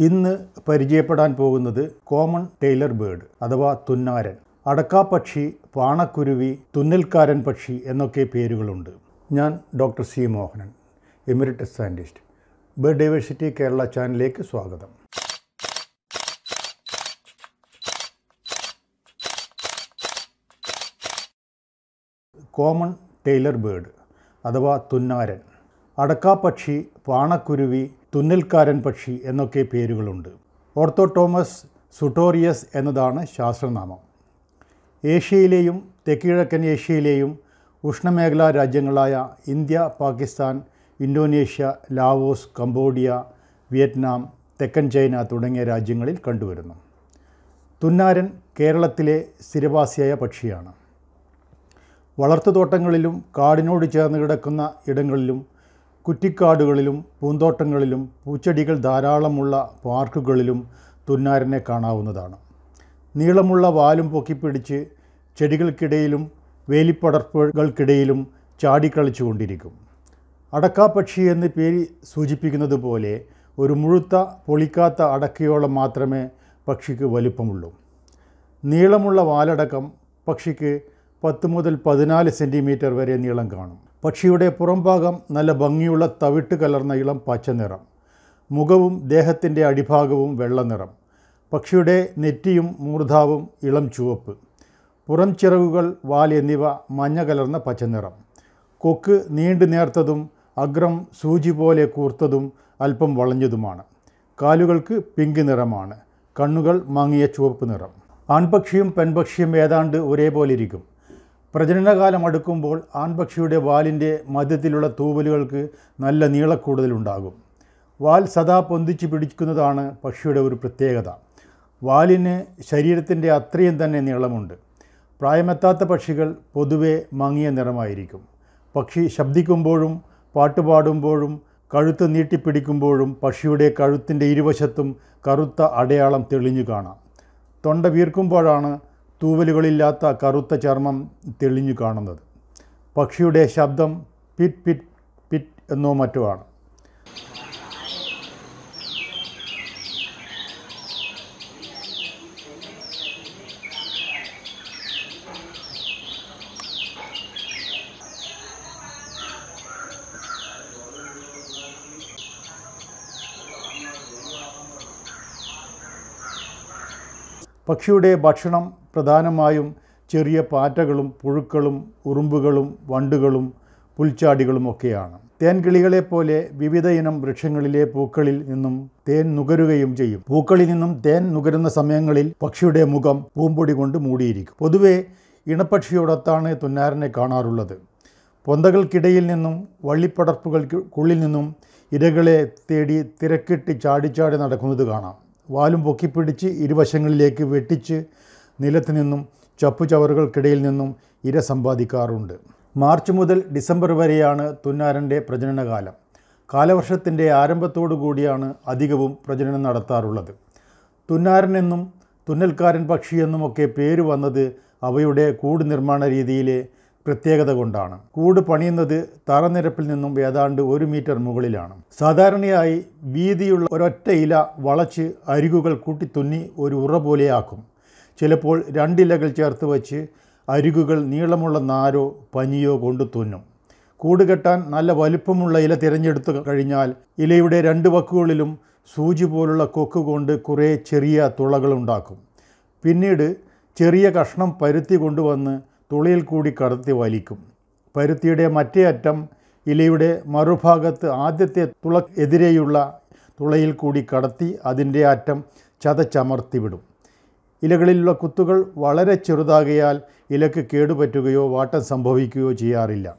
ഇന്ന് പരിചയപ്പെടാൻ പോകുന്നത് കോമൺ ടൈലർ ബേർഡ് അഥവാ തുന്നാരൻ. അടക്കാപ്പക്ഷി പാണക്കുരുവി തുന്നൽക്കാരൻ പക്ഷി എന്നൊക്കെ പേരുകളുണ്ട്. ഞാൻ doctor C Mohanan emeritus scientist bird diversity Kerala ചാനലിലേക്ക് സ്വാഗതം. കോമൺ ടൈലർ ബേർഡ് അഥവാ തുന്നാരൻ. അടക്കാപ്പക്ഷി പാണക്കുരുവി തുന്നൽക്കാരൻ പക്ഷി എന്നൊക്കെ പേരുകളുണ്ട്. ഓർത്തോട്ടോമസ് സുട്ടോറിയസ് എന്നതാണ് ശാസ്ത്രനാമം. ഏഷ്യയിലെയും തെക്കിഴക്കൻ ഏഷ്യയിലെയും ഉഷ്ണമേഖലാ രാജ്യങ്ങളായ India Pakistan Indonesia Laos Cambodia Vietnam തെക്കൻ ചൈന തുടങ്ങിയ രാജ്യങ്ങളിൽ കണ്ടുവരുന്നു. തുന്നാരൻ കേരളത്തിലെ സ്ഥിരവാസിയായ പക്ഷിയാണ്. വളർത്തുതോട്ടങ്ങളിലും കാടിനോട് ചേർന്ന് കിടക്കുന്ന ഇടങ്ങളിലും കുറ്റിക്കാടുകളിലും പൂന്തോട്ടങ്ങളിലും പൂച്ചെടികൾ ധാരാളമുള്ള പാർക്കുകളിലും തുന്നാരനെ കാണാവുന്നതാണ്. നീളമുള്ള വാലും പൊക്കിപ്പിടിച്ച് ചെടികൾക്കിടയിലും വേലിപ്പടർപ്പുകൾക്കിടയിലും ചാടിക്കളിച്ചു കൊണ്ടിരിക്കും അടക്കാപ്പക്ഷി എന്ന് പേര് സൂചിപ്പിക്കുന്നത് പോലെ ഒരു മുഴുത്ത പൊളിക്കാത്ത അടക്കയോളം മാത്രമേ പക്ഷിക്ക് വലുപ്പമുള്ളൂ. നീളമുള്ള വാലടക്കം പക്ഷിക്ക് പത്ത് മുതൽ പതിനാല് സെന്റിമീറ്റർ വരെ നീളം കാണും. പക്ഷിയുടെ പുറംഭാഗം നല്ല ഭംഗിയുള്ള തവിട്ട് കലർന്ന ഇളം പച്ച നിറം. മുഖവും ദേഹത്തിന്റെ അടിഭാഗവും വെള്ള നിറം. പക്ഷിയുടെ നെറ്റിയും മൂർധാവും ഇളം ചുവപ്പ്. പുറം ചിറകുകൾ വാൽ എന്നിവ മഞ്ഞ കലർന്ന പച്ചനിറം കൊക്ക് നീണ്ടു നേർത്തതും അഗ്രം സൂചി പോലെ കൂർത്തതും അല്പം വളഞ്ഞതുമാണ്. കാലുകൾക്ക് പിങ്ക് നിറമാണ്. കണ്ണുകൾ മങ്ങിയ ചുവപ്പ് നിറം. ആൺപക്ഷിയും പെൺപക്ഷിയും ഏതാണ്ട് ഒരേപോലെ ഇരിക്കും. പ്രജനനകാലം അടുക്കുമ്പോൾ ആൺപക്ഷിയുടെ വാലിന്റെ മധ്യത്തിലുള്ള തൂവലുകൾക്ക് നല്ല നീളക്കൂടുതലുണ്ടാകും വാൽ സദാ പൊന്തിച്ച് പിടിക്കുന്നതാണ് പക്ഷിയുടെ ഒരു പ്രത്യേകത. വാലിന് ശരീരത്തിന്റെ അത്രയും തന്നെ നീളമുണ്ട്. പ്രായമെത്താത്ത പക്ഷികൾ പൊതുവെ മങ്ങിയ നിറമായിരിക്കും. പക്ഷി ശബ്ദിക്കുമ്പോഴും പാട്ടുപാടുമ്പോഴും കഴുത്ത് നീട്ടിപ്പിടിക്കുമ്പോഴും പക്ഷിയുടെ കഴുത്തിന്റെ ഇരുവശത്തും കറുത്ത അടയാളം തെളിഞ്ഞു കാണാം. തൊണ്ട വീർക്കുമ്പോഴാണ് തൂവലുകളില്ലാത്ത കറുത്ത ചർമ്മം തെളിഞ്ഞു കാണുന്നത്. പക്ഷിയുടെ ശബ്ദം പിറ്റ് പിറ്റ് പിറ്റ് എന്നോ മറ്റോ ആണ് പക്ഷിയുടെ ഭക്ഷണം പ്രധാനമായും ചെറിയ പാറ്റകളും പുഴുക്കളും ഉറുമ്പുകളും വണ്ടുകളും പുൽച്ചാടികളും ഒക്കെയാണ്. തേൻകിളികളെ പോലെ വിവിധ ഇനം വൃക്ഷങ്ങളിലെ പൂക്കളിൽ നിന്നും തേൻ നുകരുകയും ചെയ്യും. പൂക്കളിൽ നിന്നും തേൻ നുകരുന്ന സമയങ്ങളിൽ പക്ഷിയുടെ മുഖം പൂമ്പൊടി കൊണ്ട് മൂടിയിരിക്കും. പൊതുവെ ഇണപ്പക്ഷിയോടൊത്താണ് തുന്നാരനെ കാണാറുള്ളത്. പൊന്തകൾക്കിടയിൽ നിന്നും വള്ളിപ്പടർപ്പുകൾക്കുള്ളിൽ നിന്നും ഇരകളെ തേടി തിരക്കിട്ട് ചാടിച്ചാടി നടക്കുന്നത് കാണാം. വാലും പൊക്കിപ്പിടിച്ച് ഇരുവശങ്ങളിലേക്ക് വെട്ടിച്ച് നിലത്ത് നിന്നും ചപ്പുചവറുകൾക്കിടയിൽ നിന്നും ഇര സമ്പാദിക്കാറുണ്ട്. മാർച്ച് മുതൽ ഡിസംബർ വരെയാണ് തുന്നാരന്റെ പ്രജനനകാലം. കാലവർഷത്തിന്റെ ആരംഭത്തോടു കൂടിയാണ് അധികവും പ്രജനനം നടത്താറുള്ളത്. തുന്നാരൻ എന്നും തുന്നൽക്കാരൻ പക്ഷിയെന്നുമൊക്കെ പേര് വന്നത് അവയുടെ കൂട് നിർമ്മാണ രീതിയിലെ പ്രത്യേകത കൊണ്ടാണ്. കൂട് പണിയുന്നത് തറനിരപ്പിൽ നിന്നും ഏതാണ്ട് ഒരു മീറ്റർ മുകളിലാണ്. സാധാരണയായി വീതിയുള്ള ഒരൊറ്റ ഇല വളച്ച് അരികുകൾ കൂട്ടിത്തുന്നി ഒരു ഉറ പോലെയാക്കും. ചിലപ്പോൾ രണ്ടിലകൾ ചേർത്ത് വച്ച് അരികുകൾ നീളമുള്ള നാരോ പനിയോ കൊണ്ട് തുന്നും. കൂട് കെട്ടാൻ നല്ല വലുപ്പമുള്ള ഇല തിരഞ്ഞെടുത്തു കഴിഞ്ഞാൽ ഇലയുടെ രണ്ട് വക്കുകളിലും സൂചി പോലുള്ള കൊക്ക് കൊണ്ട് കുറേ ചെറിയ തുളകളുണ്ടാക്കും പിന്നീട് ചെറിയ കഷ്ണം പരുത്തി കൊണ്ടുവന്ന് തുളയിൽ കൂടി കടത്തി വലിക്കും. പരുത്തിയുടെ മറ്റേ അറ്റം ഇലയുടെ മറുഭാഗത്ത് ആദ്യത്തെ തുള എതിരെയുള്ള തുളയിൽ കൂടി കടത്തി അതിന്റെ അറ്റം ചതച്ചമർത്തി വിടും ഇലകളിലുള്ള കുത്തുകൾ വളരെ ചെറുതാകയാൽ ഇലക്ക് കേടുപറ്റുകയോ വാട്ടം സംഭവിക്കുകയോ ചെയ്യാറില്ല.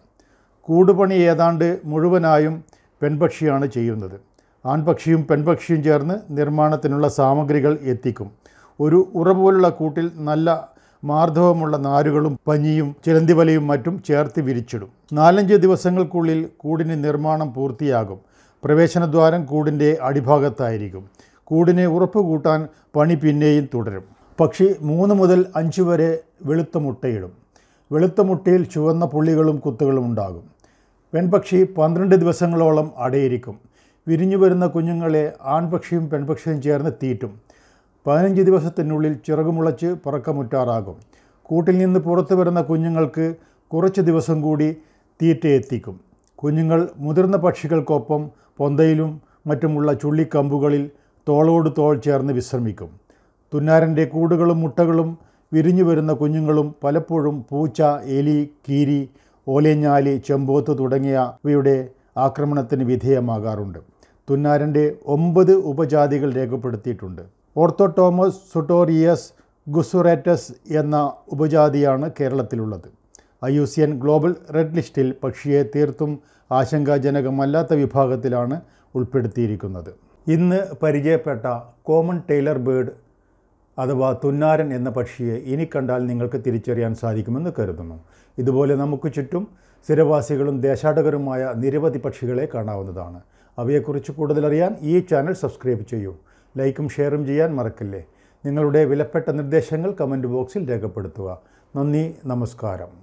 കൂടുപണി ഏതാണ്ട് മുഴുവനായും പെൺപക്ഷിയാണ് ചെയ്യുന്നത്. ആൺപക്ഷിയും പെൺപക്ഷിയും ചേർന്ന് നിർമ്മാണത്തിനുള്ള സാമഗ്രികൾ എത്തിക്കും. ഒരു ഉറ പോലുള്ള കൂട്ടിൽ നല്ല മാർദ്ദവമുള്ള നാരുകളും പഞ്ഞിയും ചിലന്തിവലയും മറ്റും ചേർത്ത് വിരിച്ചിടും. നാലഞ്ച് ദിവസങ്ങൾക്കുള്ളിൽ കൂടിന് നിർമ്മാണം പൂർത്തിയാകും. പ്രവേശനദ്വാരം കൂടിന്റെ അടിഭാഗത്തായിരിക്കും. കൂടിനെ ഉറപ്പ് കൂട്ടാൻ പണി പിന്നെയും തുടരും. പക്ഷി മൂന്ന് മുതൽ അഞ്ച് വരെ വെളുത്ത മുട്ടയിടും. വെളുത്ത മുട്ടയിൽ ചുവന്ന പുള്ളികളും കുത്തുകളും ഉണ്ടാകും. പെൺപക്ഷി പന്ത്രണ്ട് ദിവസങ്ങളോളം അടയിരിക്കും. വിരിഞ്ഞു വരുന്ന കുഞ്ഞുങ്ങളെ ആൺപക്ഷിയും പെൺപക്ഷിയും ചേർന്ന് തീറ്റും. പതിനഞ്ച് ദിവസത്തിനുള്ളിൽ ചിറകുമുളച്ച് പറക്കമുറ്റാറാകും. കൂട്ടിൽ നിന്ന് പുറത്തു വരുന്ന കുഞ്ഞുങ്ങൾക്ക് കുറച്ച് ദിവസം കൂടി തീറ്റ എത്തിക്കും. കുഞ്ഞുങ്ങൾ മുതിർന്ന പക്ഷികൾക്കൊപ്പം പൊന്തയിലും മറ്റുമുള്ള ചുള്ളിക്കമ്പുകളിൽ തോളോട് തോൾ ചേർന്ന് വിശ്രമിക്കും. തുന്നാരന്റെ കൂടുകളും മുട്ടകളും വിരിഞ്ഞു വരുന്ന കുഞ്ഞുങ്ങളും പലപ്പോഴും പൂച്ച എലി കീരി ഓലേഞ്ഞാലി ചെമ്പോത്ത് തുടങ്ങിയവയുടെ ആക്രമണത്തിന് വിധേയമാകാറുണ്ട്. തുന്നാരന്റെ ഒമ്പത് ഉപജാതികൾ രേഖപ്പെടുത്തിയിട്ടുണ്ട്. ഓർത്തോട്ടോമസ് സുട്ടോറിയസ് ഗുസുറേറ്റസ് എന്ന ഉപജാതിയാണ് കേരളത്തിലുള്ളത്. I U C N global red ലിസ്റ്റിൽ പക്ഷിയെ തീർത്തും ആശങ്കാജനകമല്ലാത്ത വിഭാഗത്തിലാണ് ഉൾപ്പെടുത്തിയിരിക്കുന്നത്. ഇന്ന് പരിചയപ്പെട്ട കോമൺ ടൈലർ ബേർഡ് അഥവാ തുന്നാരൻ എന്ന പക്ഷിയെ ഇനി കണ്ടാൽ നിങ്ങൾക്ക് തിരിച്ചറിയാൻ സാധിക്കുമെന്ന് കരുതുന്നു. ഇതുപോലെ നമുക്ക് ചുറ്റും സ്ഥിരവാസികളും ദേശാടകരുമായ നിരവധി പക്ഷികളെ കാണാവുന്നതാണ്. അവയെക്കുറിച്ച് കൂടുതലറിയാൻ ഈ ചാനൽ സബ്സ്ക്രൈബ് ചെയ്യൂ. ലൈക്കും ഷെയറും ചെയ്യാൻ മറക്കില്ലേ? നിങ്ങളുടെ വിലപ്പെട്ട നിർദ്ദേശങ്ങൾ കമന്റ് ബോക്സിൽ രേഖപ്പെടുത്തുക. നന്ദി നമസ്കാരം.